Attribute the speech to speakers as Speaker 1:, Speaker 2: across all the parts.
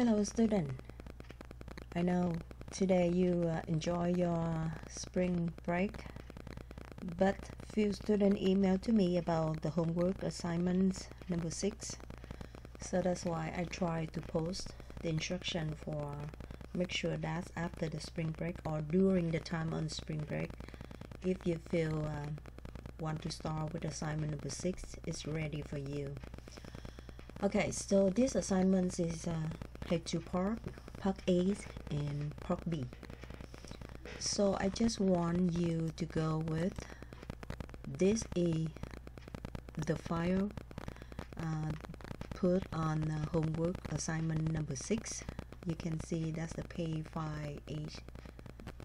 Speaker 1: Hello student. I know today you uh, enjoy your spring break, but few students emailed to me about the homework assignments number 6. So that's why I try to post the instruction for make sure that after the spring break or during the time on spring break if you feel uh, want to start with assignment number 6 it's ready for you. Okay, so this assignment is uh, have two part, part A and part B. So I just want you to go with this is the file uh, put on homework assignment number six. You can see that's the page five eight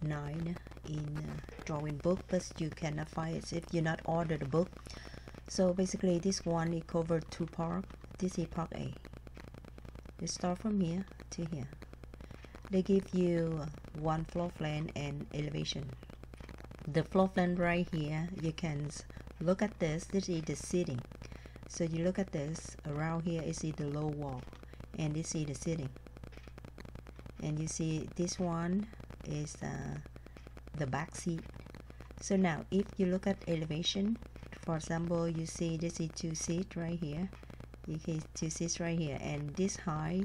Speaker 1: nine in drawing book, but you cannot find it if you not order the book. So basically, this one is covered two part. This is part A. They start from here to here. They give you one floor plan and elevation. The floor plan right here, you can look at this. This is the seating. So you look at this. Around here. You see the low wall, and this is the seating. And you see this one is uh, the back seat. So now, if you look at elevation, for example, you see this is two seat right here you can two seats right here. And this high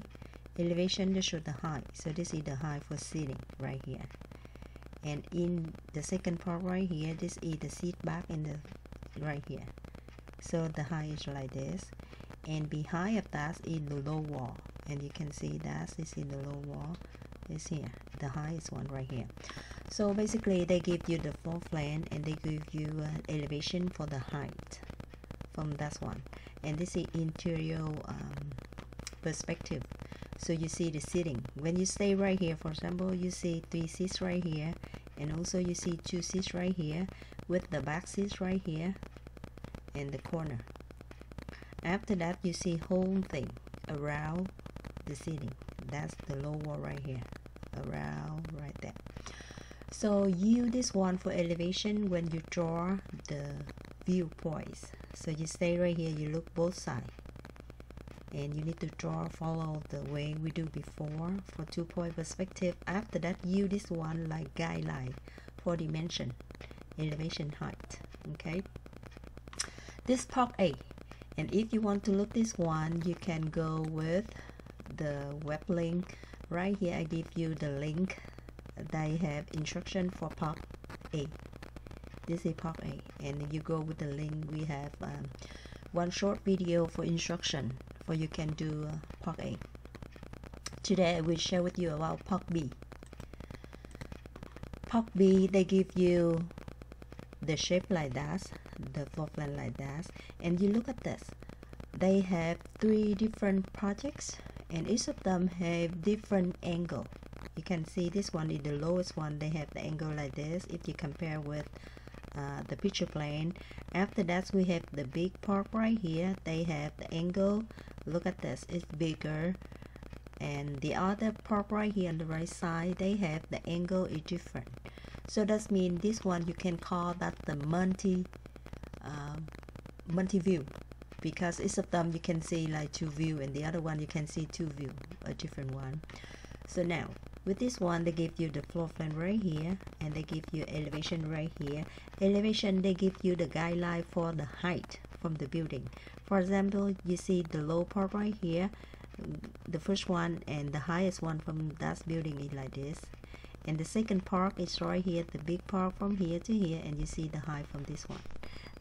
Speaker 1: elevation to show the high. So this is the high for ceiling right here. And in the second part right here this is the seat back in the right here. So the high is like this. And behind of that is the low wall. And you can see that this is the low wall. Is here the highest one right here. So basically they give you the floor plan and they give you elevation for the height from that one and this is interior um, perspective. So you see the seating. When you stay right here for example you see three seats right here and also you see two seats right here with the back seats right here and the corner. After that you see whole thing around the seating. That's the low wall right here around right there. So use this one for elevation when you draw the viewpoints. So you stay right here you look both sides and you need to draw follow the way we do before for two point perspective. After that use this one like guideline for dimension elevation height okay? This part A. And if you want to look this one you can go with the web link. Right here I give you the link they have instruction for part A this is part A and you go with the link. We have um, one short video for instruction for you can do uh, part A. Today I will share with you about part B. Part B they give you the shape like that the floor plan like that and you look at this. They have three different projects and each of them have different angle. You can see this one is the lowest one. They have the angle like this. If you compare with uh, the picture plane after that we have the big part right here. They have the angle. Look at this. It's bigger. And the other part right here on the right side they have the angle is different. So that means this one you can call that the multi uh, multi view. Because each of them you can see like two view and the other one you can see two view a different one. So now with this one they give you the floor plan right here and they give you elevation right here. Elevation they give you the guideline for the height from the building. For example you see the low part right here the first one and the highest one from that building is like this. And the second part is right here the big part from here to here and you see the height from this one.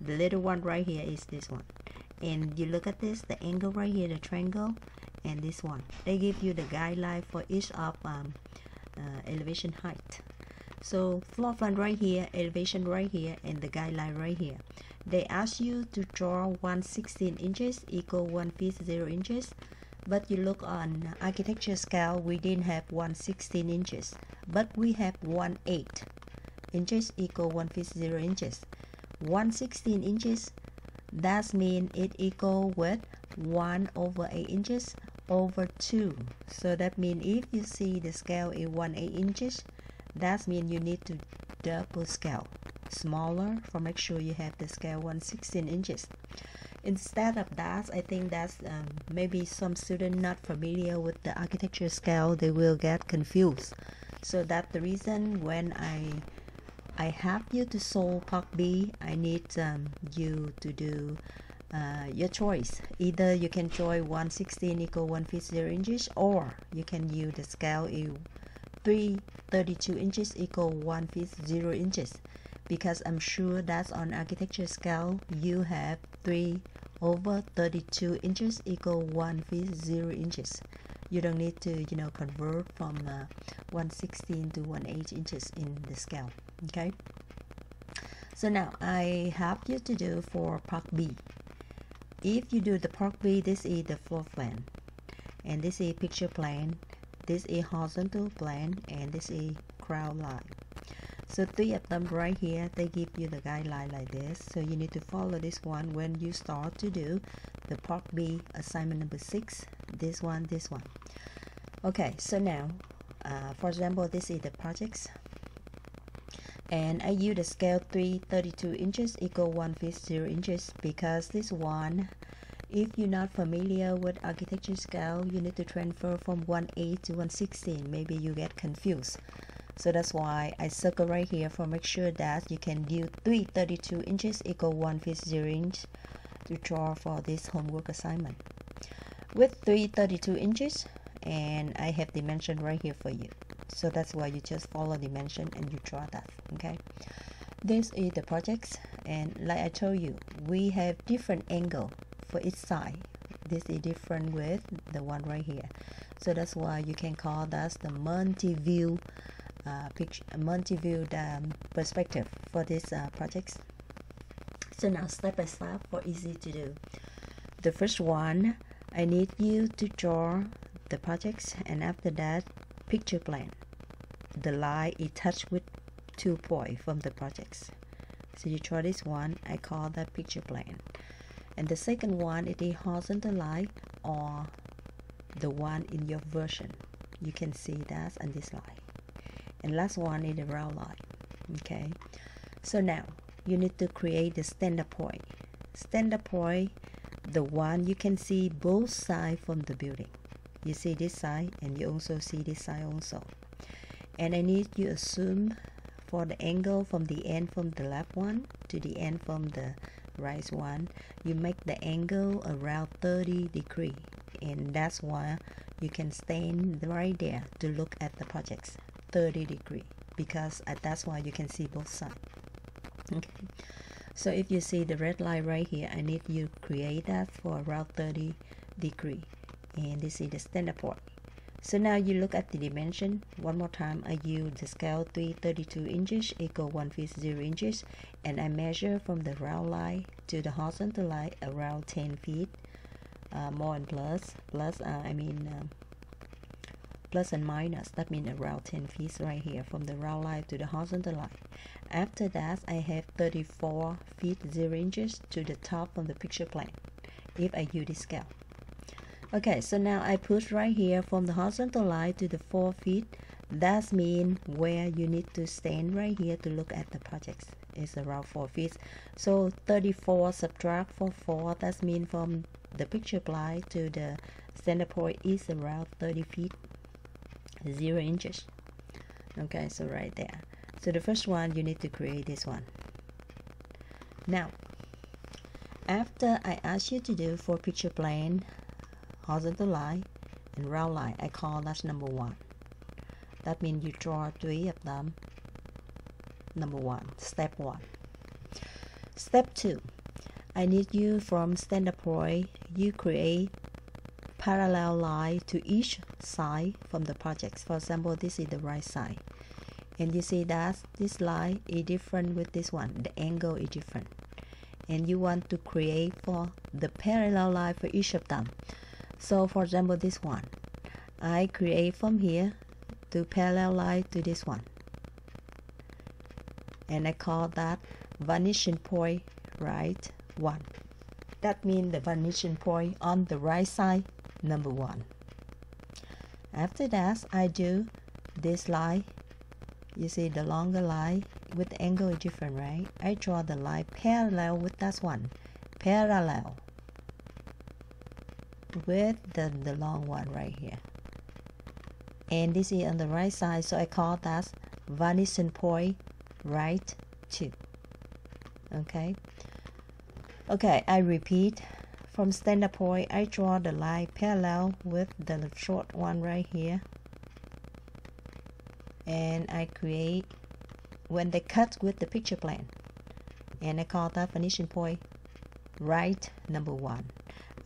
Speaker 1: The little one right here is this one. And you look at this the angle right here the triangle and this one. They give you the guideline for each of um, uh, elevation height. So floor plan right here elevation right here and the guideline right here. They ask you to draw 116 inches equal 1 feet 0 inches but you look on architecture scale we didn't have 116 inches but we have 1 8 inches equal 1 feet 0 inches. 116 inches that means it equal with 1 over 8 inches over 2 so that means if you see the scale is 1 8 inches that means you need to double scale. Smaller for make sure you have the scale 116 inches. Instead of that i think that's um, maybe some student not familiar with the architecture scale they will get confused. So that's the reason when i i have you to solve part b i need um, you to do uh, your choice. Either you can join 116 equal 150 inches or you can use the scale 332 inches equal 150 inches. Because I'm sure that on architecture scale you have 3 over 32 inches equal 1 feet 0 inches. You don't need to you know convert from uh, 116 to 18 inches in the scale okay? So now I have you to do for part B if you do the B this is the floor plan. And this is picture plan. This is horizontal plan and this is ground line. So three of them right here they give you the guideline like this. So you need to follow this one when you start to do the part b assignment number six this one this one. Okay so now uh, for example this is the projects and I use the scale 332 inches equal 150 inches because this one if you're not familiar with architecture scale you need to transfer from 1.8 to 116 maybe you get confused. So that's why I circle right here for make sure that you can do 332 inches equal 150 inch to draw for this homework assignment. With 332 inches and I have dimension right here for you so that's why you just follow dimension and you draw that okay this is the projects and like I told you we have different angle for each side this is different with the one right here so that's why you can call that the multi-view uh, picture, multi-view um, perspective for this uh, projects. So now step by step for easy to do. The first one, I need you to draw the projects and after that picture plan. The line is touched with two points from the projects. So you draw this one, I call that picture plan. And the second one is the horizontal line or the one in your version. You can see that on this line and last one is the round line okay so now you need to create the standard point standard point the one you can see both sides from the building you see this side and you also see this side also. And I need you assume for the angle from the end from the left one to the end from the right one you make the angle around 30 degree. And that's why you can stand right there to look at the projects 30 degree because uh, that's why you can see both sides okay. So if you see the red line right here I need you create that for around 30 degree and this is the standard point so now you look at the dimension one more time. I use the scale 332 inches equal 150 inches and I measure from the round line to the horizontal line around 10 feet uh, more and plus plus uh, I mean uh, plus and minus that means around 10 feet right here from the round line to the horizontal line. After that I have 34 feet 0 inches to the top of the picture plane if I use this scale okay so now I put right here from the horizontal line to the 4 feet that means where you need to stand right here to look at the projects. Is around 4 feet. So 34 subtract for 4 that means from the picture line to the center point is around 30 feet zero inches. Okay so right there. So the first one you need to create this one. Now after I ask you to do for picture plane horizontal line and round line I call that's number one that means you draw three of them number one step one step two I need you from standard point you create parallel line to each side from the projects. For example, this is the right side. And you see that this line is different with this one. The angle is different. And you want to create for the parallel line for each of them. So for example, this one. I create from here to parallel line to this one. And I call that vanishing point right one. That means the vanishing point on the right side number one after that I do this line you see the longer line with the angle is different right I draw the line parallel with that one parallel with the, the long one right here. And this is on the right side so I call that vanishing point right 2 okay? Okay I repeat. From standard point I draw the line parallel with the short one right here. And I create when they cut with the picture plane and I call that vanishing point right number one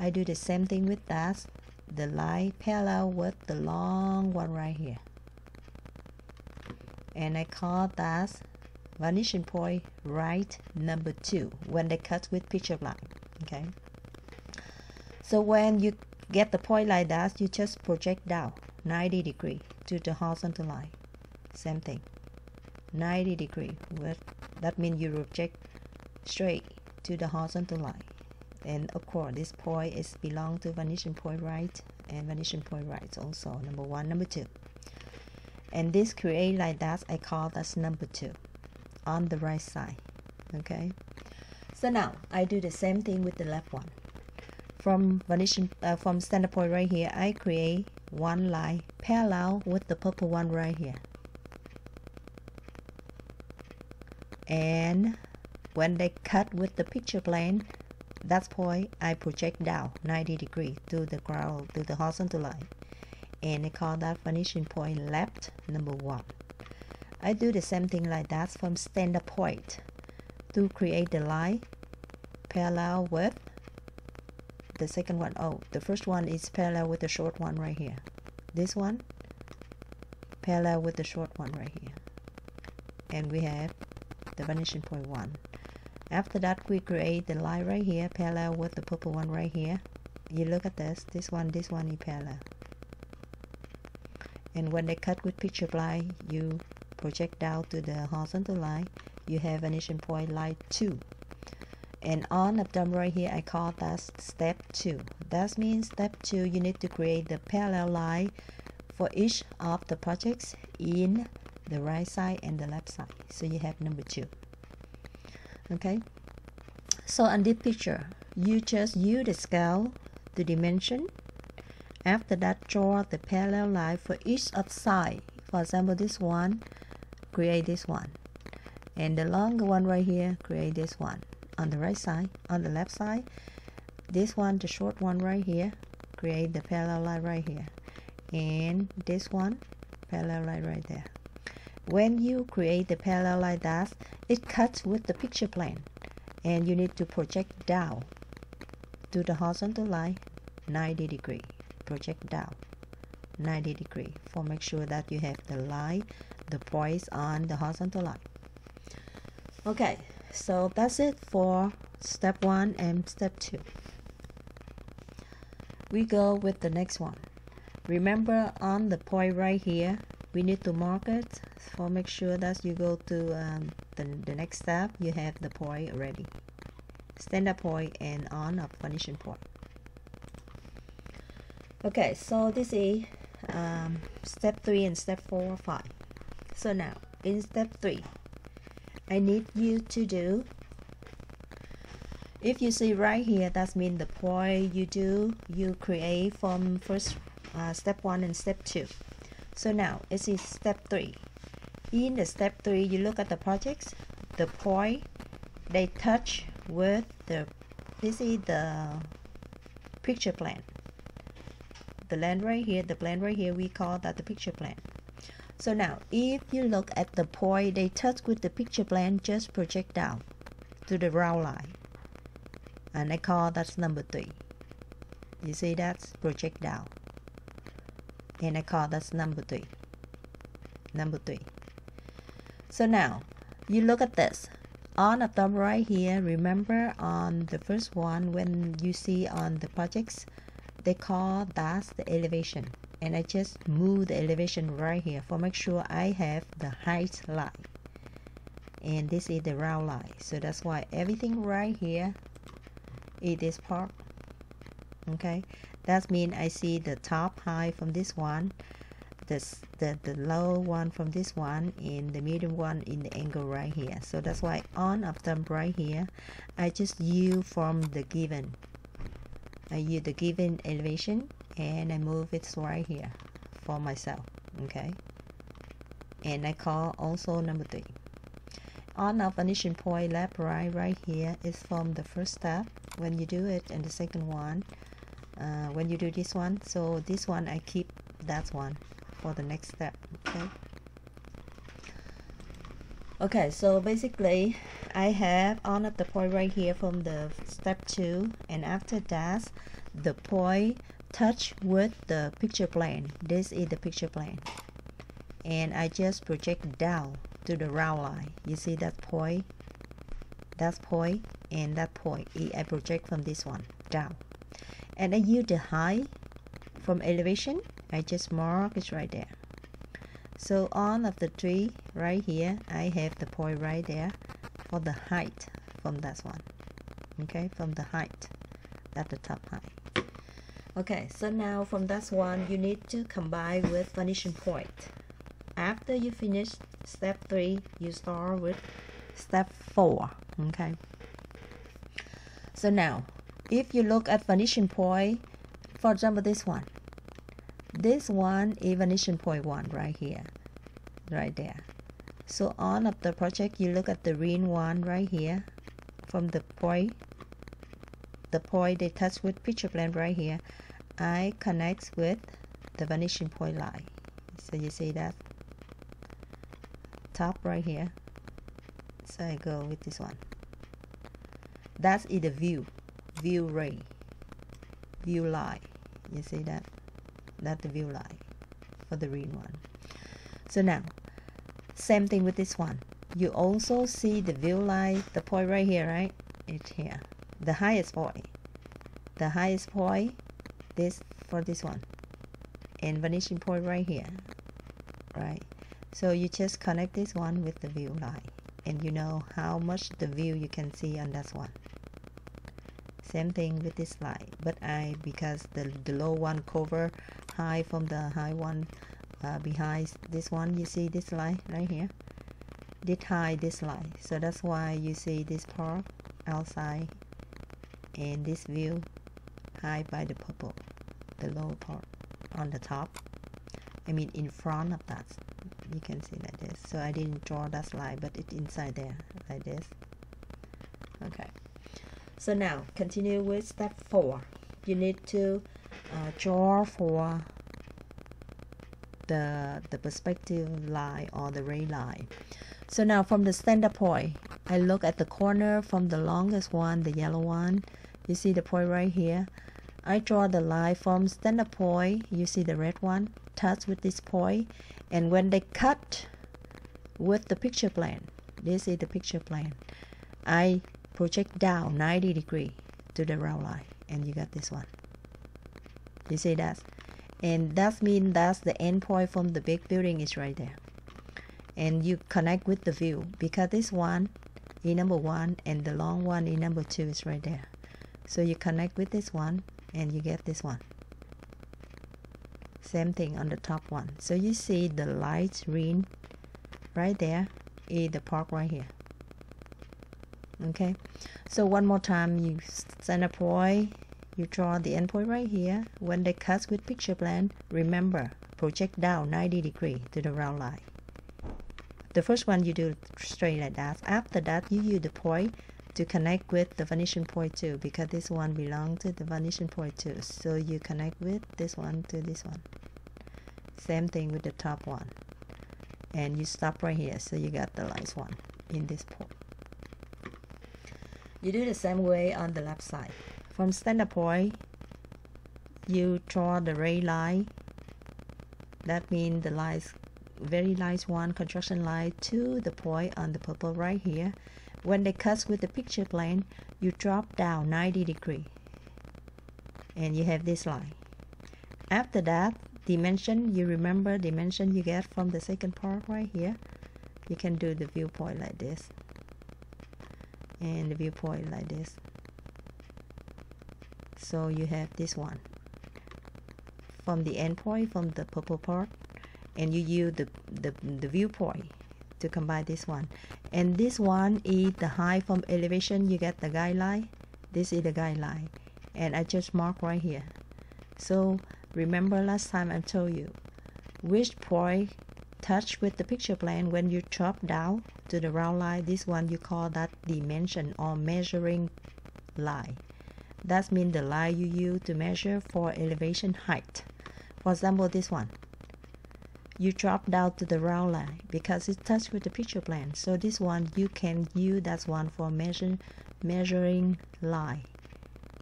Speaker 1: I do the same thing with that. The line parallel with the long one right here. And I call that vanishing point right number two when they cut with picture line okay? So when you get the point like that you just project down 90 degree to the horizontal line. Same thing. 90 degree that means you project straight to the horizontal line and of course this point is belong to vanishing point right and vanishing point right also number one. Number two. And this create like that I call that's number two on the right side okay? So now I do the same thing with the left one. From vanishing uh, from standard point right here I create one line parallel with the purple one right here. And when they cut with the picture plane that point I project down 90 degree to the ground to the horizontal line and I call that vanishing point left number one. I do the same thing like that from standard point to create the line parallel with the second one. Oh, the first one is parallel with the short one right here. This one parallel with the short one right here. And we have the vanishing point one after that we create the line right here parallel with the purple one right here. You look at this this one this one is parallel. And when they cut with picture line you project down to the horizontal line you have vanishing point line 2 and on of them right here I call that step 2 that means step 2 you need to create the parallel line for each of the projects in the right side and the left side. So you have number 2 okay? So on this picture you just use the scale the dimension. After that draw the parallel line for each of side. For example this one create this one. And the longer one right here create this one. On the right side on the left side this one the short one right here create the parallel line right here. And this one parallel line right there when you create the parallel like that it cuts with the picture plane and you need to project down to the horizontal line 90 degree. Project down 90 degree for make sure that you have the line the points on the horizontal line. Okay so that's it for step one and step two. We go with the next one. Remember on the point right here we need to mark it for make sure that you go to um, the, the next step. You have the point already. Standard point and on a vanishing point. Okay so this is um, step 3 and step 4 5 so now in step 3 I need you to do if you see right here that means the point you do you create from first uh, step 1 and step 2 so now this is step 3 in the step 3 you look at the projects the point they touch with the this is the picture plan. the land right here the plane right here we call that the picture plan. so now if you look at the point they touch with the picture plan, just project down to the round line. And I call that's number 3 you see that's project down and I call? That's number 3 number 3 so now you look at this. On the top right here remember on the first one when you see on the projects they call that the elevation. And I just move the elevation right here for make sure I have the height line. And this is the round line. So that's why everything right here is this part okay? That means I see the top high from this one this the, the low one from this one and the medium one in the angle right here. So that's why on of them right here I just use from the given. I use the given elevation and I move it right here for myself okay? And I call also number three. On our vanishing point left right right here is from the first step. When you do it and the second one uh, when you do this one. So this one I keep that one for the next step okay? Okay so basically I have on of the point right here from the step 2 and after that the point touch with the picture plane. This is the picture plane. And I just project down to the round line. You see that point that point and that point I project from this one down and I use the height from elevation. I just mark it right there. So on of the tree right here I have the point right there for the height from that one. Okay from the height at the top height okay so now from that one you need to combine with vanishing point. After you finish step 3 you start with step 4 okay. So now if you look at vanishing point for example this one. This one is vanishing point 1 right here right there. So on of the project you look at the green one right here from the point the point they touch with picture plane right here. I connect with the vanishing point line. So you see that top right here. So I go with this one. That's in the view view ray view line you see that? That's the view line for the green one. So now same thing with this one. You also see the view line the point right here right? It's here. The highest point. The highest point this for this one. And vanishing point right here right? So you just connect this one with the view line and you know how much the view you can see on this one same thing with this line but I because the, the low one cover high from the high one uh, behind this one you see this line right here? Did high this line. So that's why you see this part outside and this view high by the purple the lower part on the top. I mean in front of that you can see like this. So I didn't draw that line but it's inside there like this. Okay so now continue with step 4 you need to uh, draw for the the perspective line or the ray line. So now from the standard point I look at the corner from the longest one the yellow one. You see the point right here? I draw the line from standard point. You see the red one? Touch with this point. And when they cut with the picture plane this is the picture plane I project down 90 degree to the round line and you got this one. You see that? And that means that's the end point from the big building is right there. And you connect with the view because this one is number one and the long one is number two is right there. So you connect with this one and you get this one. Same thing on the top one. So you see the light green right there is the park right here okay? So one more time you center point you draw the endpoint right here. When they cut with picture plane remember project down 90 degree to the round line. The first one you do straight like that. After that you use the point to connect with the vanishing point too because this one belongs to the vanishing point too. So you connect with this one to this one. Same thing with the top one. And you stop right here so you got the last one in this point you do the same way on the left side. From standard point you draw the ray line. That means the lines very nice one construction line to the point on the purple right here. When they cut with the picture plane you drop down 90 degree. And you have this line. After that dimension you remember dimension you get from the second part right here? You can do the viewpoint like this and the viewpoint like this. So you have this one. From the endpoint from the purple part and you use the, the, the viewpoint to combine this one. And this one is the height from elevation you get the guideline. This is the guideline. And I just mark right here. So remember last time I told you which point touch with the picture plane when you drop down to the round line. This one you call that dimension or measuring line that means the line you use to measure for elevation height. For example this one. You drop down to the round line because it touched with the picture plane. So this one you can use that one for measure measuring line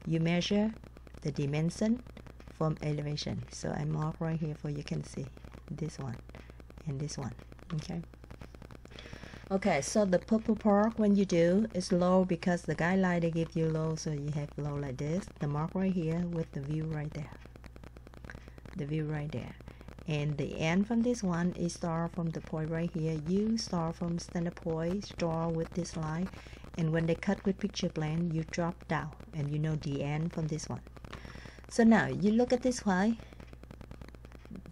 Speaker 1: you measure the dimension from elevation. So I mark right here for you can see this one and this one okay? Okay so the purple part when you do is low because the guideline they give you low so you have low like this. The mark right here with the view right there. The view right there. And the end from this one is start from the point right here. You start from standard point draw with this line. And when they cut with picture plane you drop down. And you know the end from this one. So now you look at this one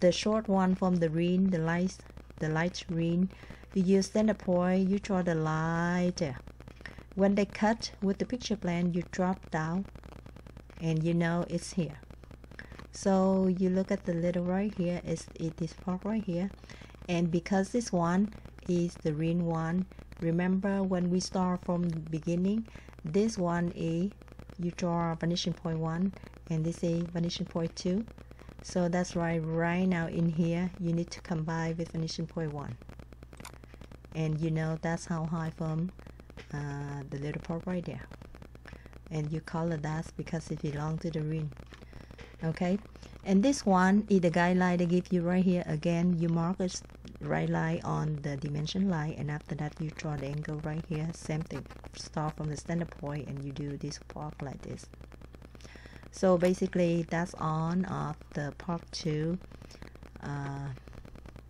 Speaker 1: the short one from the ring the light the light ring you use standard point you draw the line when they cut with the picture plane you drop down and you know it's here. So you look at the little right here is it is part right here. And because this one is the ring one remember when we start from the beginning this one is you draw vanishing point one and this is vanishing point two so that's why right now in here you need to combine with vanishing point one. And you know that's how high from uh, the little part right there. And you color that because it belongs to the ring. Okay? And this one is the guideline they give you right here again you mark a right line on the dimension line and after that you draw the angle right here same thing start from the standard point and you do this part like this so basically that's all of the part 2 uh,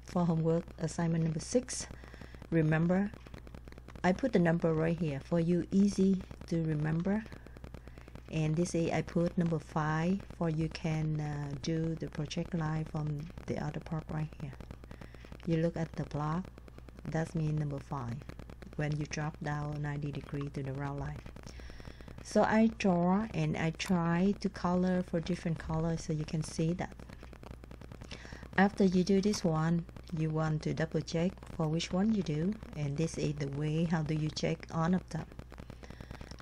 Speaker 1: for homework assignment number 6 remember I put the number right here for you easy to remember. And this is I put number 5 for you can uh, do the project line from the other part right here. You look at the block that's mean number 5 when you drop down 90 degree to the round line so I draw and I try to color for different colors so you can see that. After you do this one you want to double check for which one you do and this is the way how do you check on of them.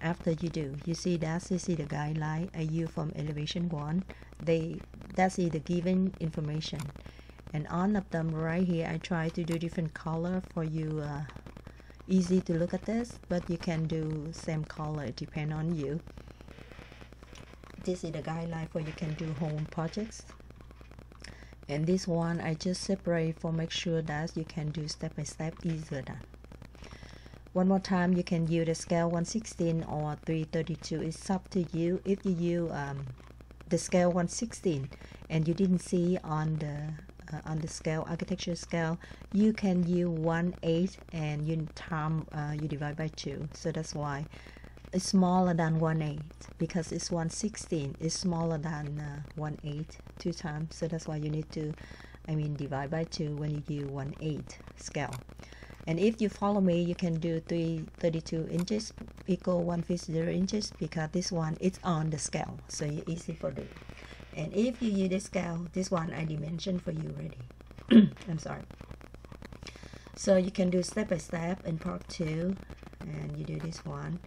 Speaker 1: After you do you see that you see the guideline I use from elevation one they that's the given information. And on of them right here I try to do different color for you uh, easy to look at this but you can do same color depend on you. This is the guideline for you can do home projects. And this one I just separate for make sure that you can do step by step easier done one more time you can use the scale 116 or 332 it's up to you. If you use um, the scale 116 and you didn't see on the uh, on the scale architecture scale you can use 1 8 and you time uh, you divide by 2 so that's why it's smaller than 1 8 because it's 116 it's smaller than uh, 1 8 two times. So that's why you need to I mean divide by 2 when you do 1 8 scale. And if you follow me you can do 332 inches equal 150 inches because this one is on the scale. So it's easy for you and if you use this scale this one I dimension for you already. I'm sorry. So you can do step by step in part 2 and you do this one.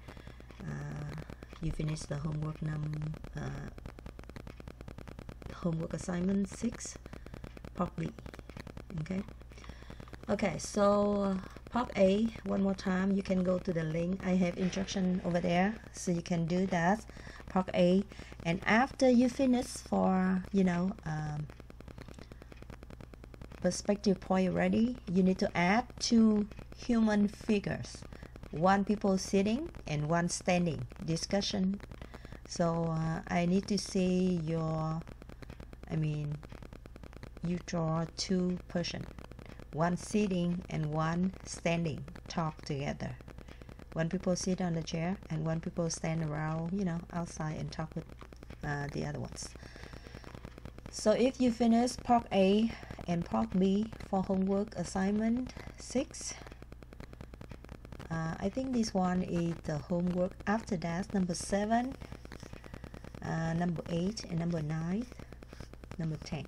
Speaker 1: Uh, you finish the homework num uh, homework assignment 6 part B okay? Okay so part A one more time. You can go to the link. I have instruction over there so you can do that part A and after you finish for you know um, perspective point ready you need to add two human figures. One people sitting and one standing. Discussion. So uh, I need to see your I mean you draw two person. One sitting and one standing. Talk together one people sit on the chair and one people stand around you know outside and talk with uh, the other ones. So if you finish part A and part B for homework assignment 6 uh, I think this one is the homework after that number 7 uh, uh, number 8 and number 9 number 10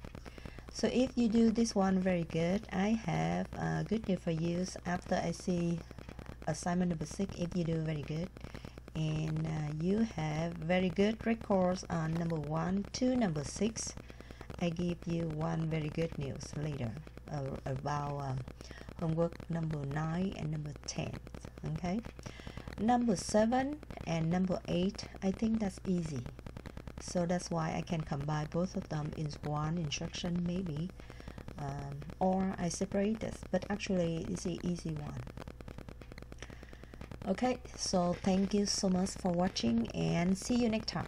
Speaker 1: so if you do this one very good I have uh, good news for you. After I see assignment number 6 if you do very good. And uh, you have very good records on number 1 to number 6 I give you one very good news later uh, about um, homework number 9 and number 10 okay? Number 7 and number 8 I think that's easy. So that's why I can combine both of them in one instruction maybe um, or I separate this. But actually it's an easy one okay so thank you so much for watching and see you next time